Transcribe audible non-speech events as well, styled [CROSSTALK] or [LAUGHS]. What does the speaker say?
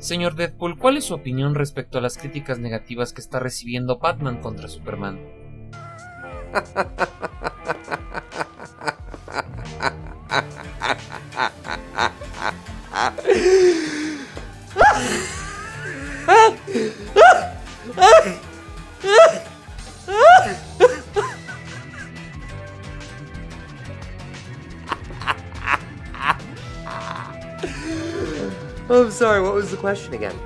Señor Deadpool, ¿cuál es su opinión respecto a las críticas negativas que está recibiendo Batman contra Superman? [LAUGHS] Oh, I'm sorry, what was the question again?